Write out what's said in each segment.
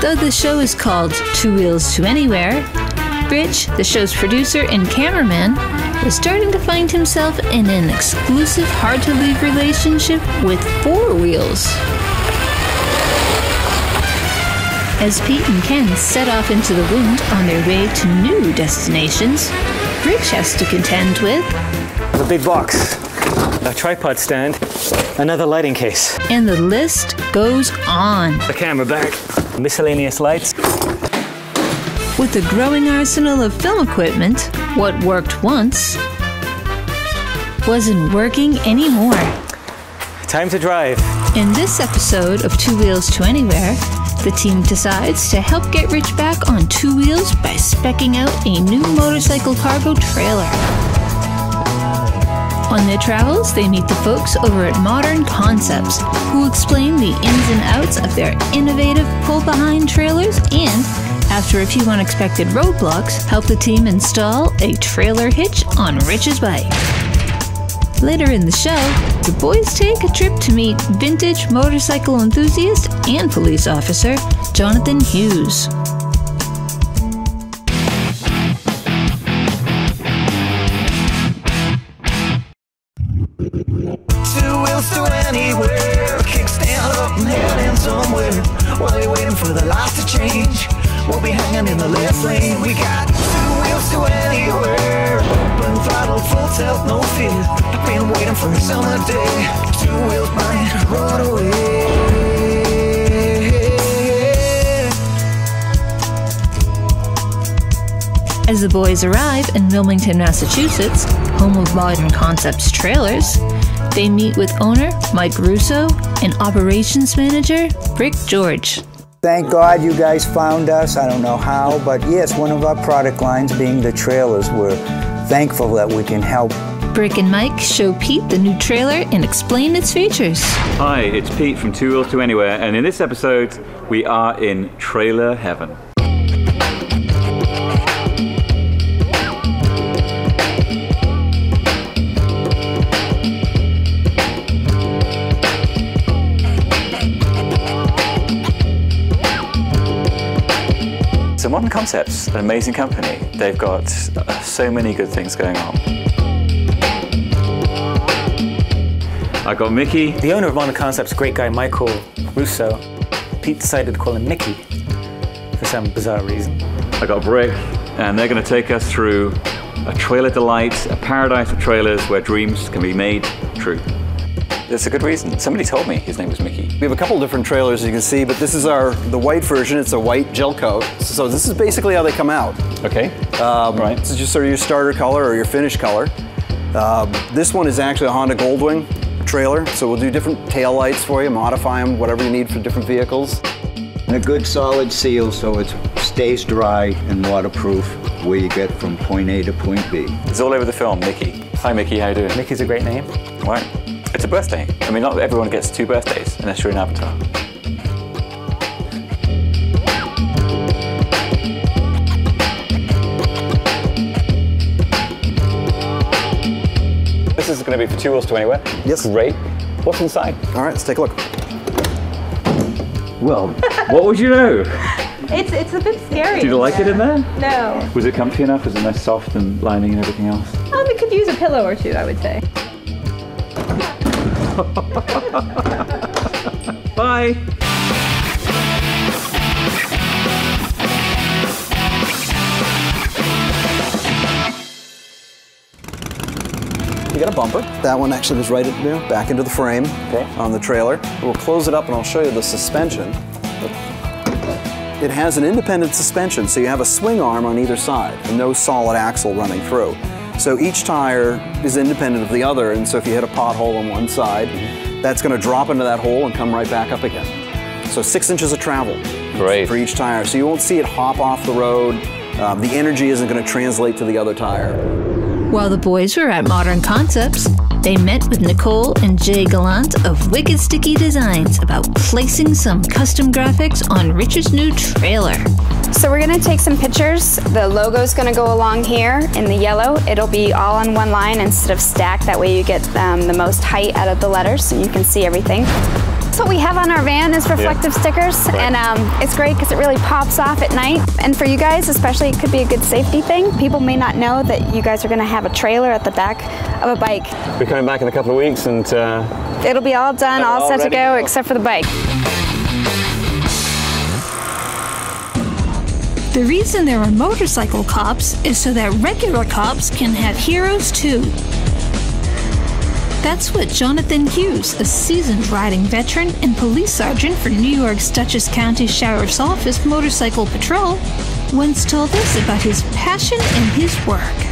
Though the show is called Two Wheels to Anywhere, Rich, the show's producer and cameraman, was starting to find himself in an exclusive, hard to leave relationship with four wheels. As Pete and Ken set off into the wind on their way to new destinations, Rich has to contend with A big box, a tripod stand, another lighting case, and the list goes on. a camera bag, miscellaneous lights. With a growing arsenal of film equipment, what worked once wasn't working anymore. Time to drive. In this episode of Two Wheels to Anywhere, the team decides to help get Rich back on two wheels by specking out a new motorcycle cargo trailer. On their travels, they meet the folks over at Modern Concepts, who explain the ins and outs of their innovative pull behind trailers and, after a few unexpected roadblocks, help the team install a trailer hitch on Rich's bike. Later in the show, the boys take a trip to meet vintage motorcycle enthusiast and police officer Jonathan Hughes. As the boys arrive in Wilmington, Massachusetts, home of Modern Concepts Trailers, they meet with owner Mike Russo and operations manager Rick George. Thank God you guys found us. I don't know how, but yes, one of our product lines being the trailers. We're thankful that we can help. Brick and Mike show Pete the new trailer and explain its features. Hi, it's Pete from Two Wheels to Anywhere, and in this episode, we are in trailer heaven. Concepts, an amazing company. They've got uh, so many good things going on. I got Mickey, The owner of Modern Concepts, great guy Michael Russo, Pete decided to call him Mickey for some bizarre reason. I got Brick, and they're going to take us through a trailer delight, a paradise of trailers where dreams can be made true. There's a good reason. Somebody told me his name was Mickey. We have a couple different trailers you can see, but this is our the white version. It's a white gel coat. So this is basically how they come out. Okay. Um, Right. This is just sort of your starter color or your finish color. Um, this one is actually a Honda Goldwing trailer, so we'll do different tail lights for you, modify them, whatever you need for different vehicles. And a good solid seal so it stays dry and waterproof where you get from point A to point B. It's all over the film, Mickey. Hi, Mickey. How you doing? Mickey's a great name. Right. It's a birthday. I mean, not everyone gets two birthdays unless you're an avatar. This is going to be for two wheels to anywhere. Yes. Great. What's inside? All right, let's take a look. Well, what would you know? It's it's a bit scary. Did you like it in there? No. Was it comfy enough? Was it nice, soft, and lining and everything else? Um, it could use a pillow or two, I would say. Bye. You got a bumper. That one actually was right you know, back into the frame Okay. on the trailer. We'll close it up and I'll show you the suspension. It has an independent suspension, so you have a swing arm on either side and no solid axle running through. So each tire is independent of the other, and so if you hit a pothole on one side, that's going to drop into that hole and come right back up again. So six inches of travel Great. for each tire. So you won't see it hop off the road. Um, the energy isn't going to translate to the other tire. While the boys were at Modern Concepts, they met with Nicole and Jay Gallant of Wicked Sticky Designs about placing some custom graphics on Richard's new trailer. So we're gonna take some pictures. The logo's gonna go along here in the yellow. It'll be all on one line instead of stacked. That way you get um, the most height out of the letters so you can see everything. what we have on our van is reflective stickers, and um, it's great because it really pops off at night. And for you guys, especially, it could be a good safety thing. People may not know that you guys are going to have a trailer at the back of a bike. We're coming back in a couple of weeks and uh, It'll be all done, all, all set to to go, go. except for the bike. The reason there are motorcycle cops is so that regular cops can have heroes too. That's what Jonathan Hughes, a seasoned riding veteran and police sergeant for New York's Dutchess County Sheriff's Office Motorcycle Patrol, once told us about his passion and his work.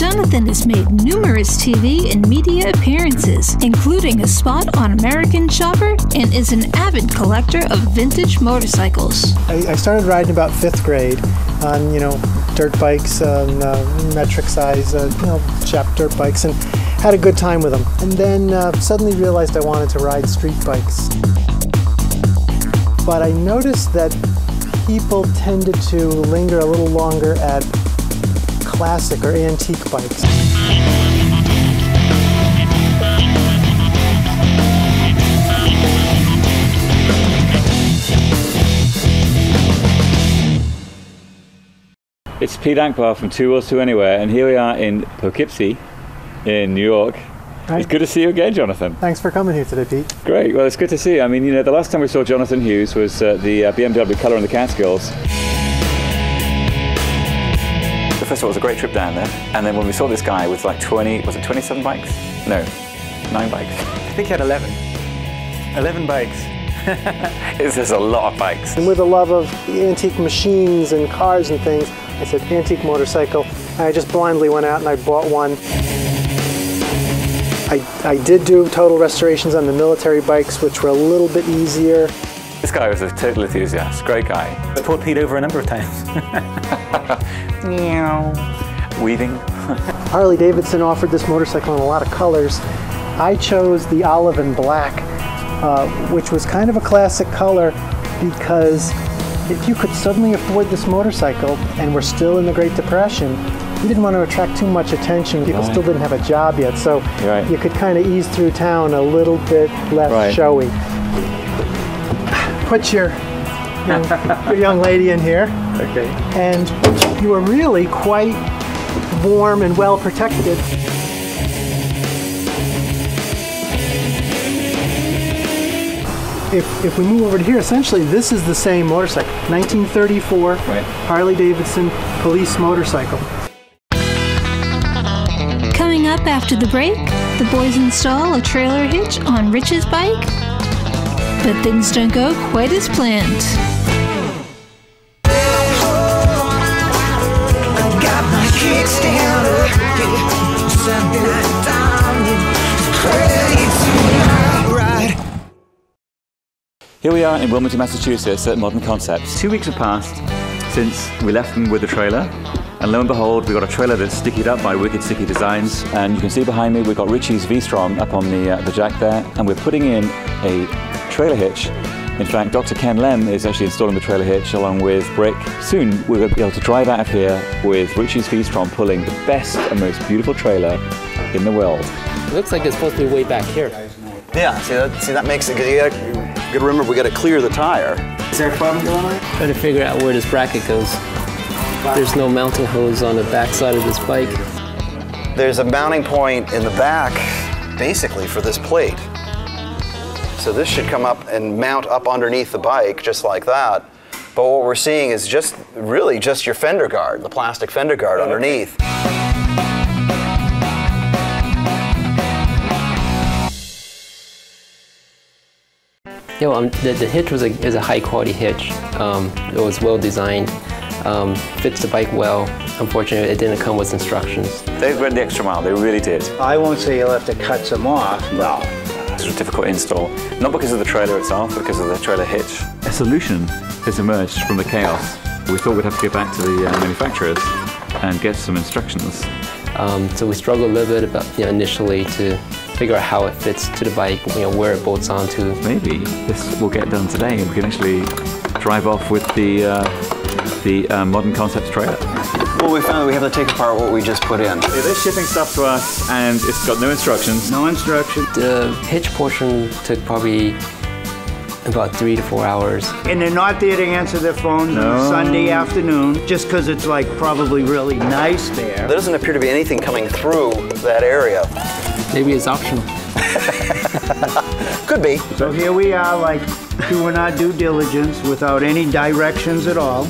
Jonathan has made numerous TV and media appearances, including a spot on American Chopper, and is an avid collector of vintage motorcycles. I, I started riding about fifth grade on, you know, dirt bikes, um, uh, metric size, uh, you know, chap dirt bikes, and had a good time with them. And then uh, suddenly realized I wanted to ride street bikes. But I noticed that people tended to linger a little longer at classic or antique bikes. it's Pete Akbar from Two Wheels to Anywhere, and here we are in Poughkeepsie, in New York. Right. It's good to see you again, Jonathan. Thanks for coming here today, Pete. Great. Well, it's good to see you. I mean, you know, the last time we saw Jonathan Hughes was uh, the uh, BMW Color in the Catskills. First of all, it was a great trip down there, and then when we saw this guy with like 20, was it 27 bikes? No, nine bikes. I think he had 11. 11 bikes. It's just a lot of bikes. And with a love of antique machines and cars and things, I said, antique motorcycle. And I just blindly went out and I bought one. I, I did do total restorations on the military bikes, which were a little bit easier. This guy was a total enthusiast, great guy. I pulled Pete over a number of times. Weaving. Harley Davidson offered this motorcycle in a lot of colors. I chose the olive and black, uh, which was kind of a classic color because if you could suddenly afford this motorcycle and we're still in the Great Depression, you didn't want to attract too much attention. People still didn't have a job yet, so Right. you could kind of ease through town a little bit less Right. showy. Put your, young, your young lady in here okay. and you are really quite warm and well protected. If, if we move over to here, essentially this is the same motorcycle, 1934 Right. Harley Davidson police motorcycle. Coming up after the break, the boys install a trailer hitch on Rich's bike. But things don't go quite as planned. Kickstand up, yeah. Sunday night. Ready to ride. Here we are in Wilmington, Massachusetts at Modern Concepts. Two weeks have passed since we left them with the trailer. And lo and behold, we've got a trailer that's stickied up by Wicked Sticky Designs. And you can see behind me, we've got Richie's V-Strom up on the, uh, the jack there. And we're putting in a trailer hitch. In fact, Dr. Ken Lem is actually installing the trailer hitch along with Brick. Soon, we're going to be able to drive out of here with Richie's V-Strom pulling the best and most beautiful trailer in the world. It looks like it's supposed to be way back here. Yeah, see that, see that makes it, 'cause good. gotta, you gotta remember we gotta clear the tire. Is there a problem going on? Trying to figure out where this bracket goes. There's no mounting hose on the back side of this bike. There's a mounting point in the back, basically for this plate. So this should come up and mount up underneath the bike, just like that. But what we're seeing is just, really just your fender guard, the plastic fender guard underneath. Yeah, well, um, the, the hitch was a, is a high quality hitch. Um, it was well designed, um, fits the bike well. Unfortunately, it didn't come with instructions. They went the extra mile, they really did. I won't say you'll have to cut some off. No. It's a difficult install, not because of the trailer itself, but because of the trailer hitch. A solution has emerged from the chaos. We thought we'd have to go back to the uh, manufacturers and get some instructions. Um, so we struggled a little bit about you know, initially to figure out how it fits to the bike, you know, where it bolts onto. Maybe this will get done today and we can actually drive off with the, uh, the uh, Modern Concepts trailer. Well, we found that we have to take apart what we just put in. They're shipping stuff to us, and it's got no instructions. No instructions. The hitch portion took probably about three to four hours. And they're not there to answer their phones on No. a Sunday afternoon, just because it's like probably really nice there. There doesn't appear to be anything coming through that area. Maybe it's optional. Could be. So here we are, like doing our due diligence without any directions at all.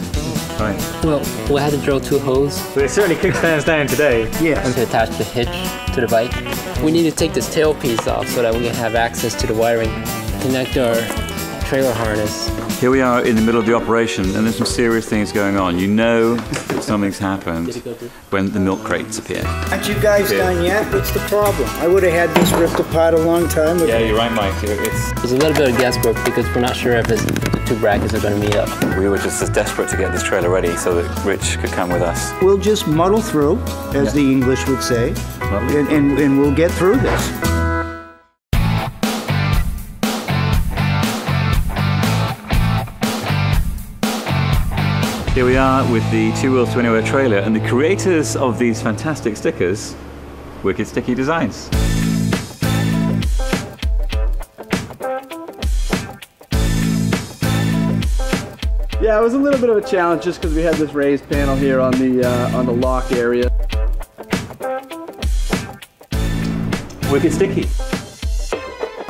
Right. Well, we had to drill two holes So it certainly kickstands down today. Yeah. And to attach the hitch to the bike. We need to take this tail piece off so that we can have access to the wiring, connect our trailer harness. Here we are in the middle of the operation, and there's some serious things going on. You know that something's happened when the milk crates appear. Aren't you guys done yet? What's the problem? I would have had this ripped apart a long time ago. Yeah, you're right, Mike. It's, There's a little bit of guesswork because we're not sure if, it's, the two brackets are going to meet up. we were just as desperate to get this trailer ready so that Rich could come with us. We'll just muddle through, as the English would say, and, and, and we'll get through this. Here we are with the Two Wheels to Anywhere trailer and the creators of these fantastic stickers, Wicked Sticky Designs. Yeah, it was a little bit of a challenge just because we had this raised panel here on the uh, on the lock area. Wicked Sticky.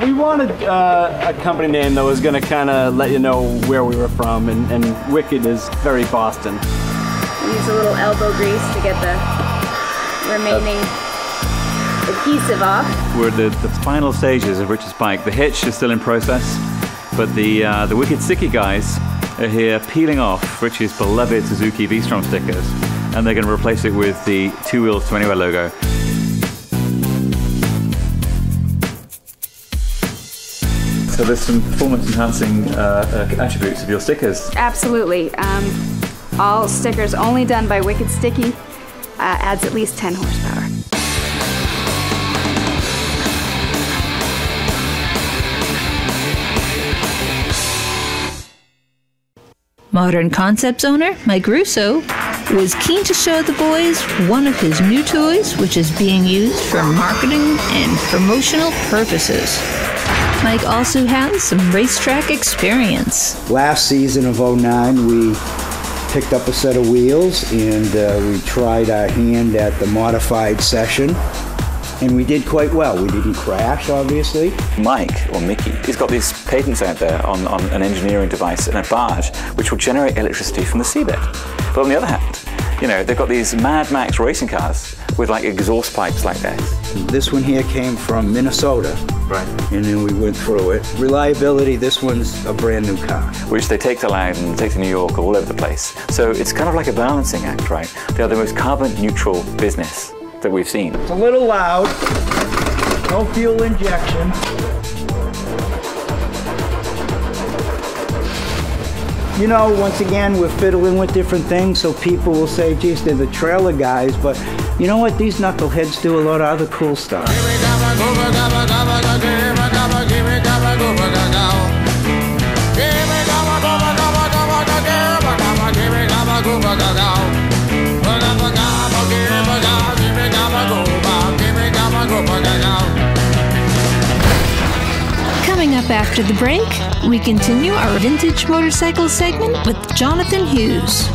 We wanted uh, a company name that was going to kind of let you know where we were from, and, and Wicked is very Boston. We use a little elbow grease to get the remaining adhesive off. We're at the, the final stages of Rich's bike. The hitch is still in process, but the uh, the Wicked Sticky guys are here peeling off Rich's beloved Suzuki V-Strom stickers, and they're going to replace it with the Two Wheels to Anywhere logo. So there's some performance-enhancing uh, uh, attributes of your stickers. Absolutely. Um, all stickers only done by Wicked Sticky. Uh, adds at least 10 horsepower. Modern Concepts owner Mike Russo was keen to show the boys one of his new toys, which is being used for marketing and promotional purposes. Mike also has some racetrack experience. Last season of 09, we picked up a set of wheels and uh, we tried our hand at the modified session. And we did quite well. We didn't crash, obviously. Mike, or Mickey, he's got these patents out there on, on an engineering device and a barge which will generate electricity from the seabed. But on the other hand, you know, they've got these Mad Max racing cars with like exhaust pipes like this. This one here came from Minnesota. Right. And then we went through it. Reliability, this one's a brand new car. Which they take to Loudon, take to New York, all over the place. So it's kind of like a balancing act, right? They are the most carbon neutral business that we've seen. It's a little loud. No fuel injection. You know, once again, we're fiddling with different things, so people will say, geez, they're the trailer guys, but you know what? These knuckleheads do a lot of other cool stuff. After the break, we continue our vintage motorcycle segment with Jonathan Hughes.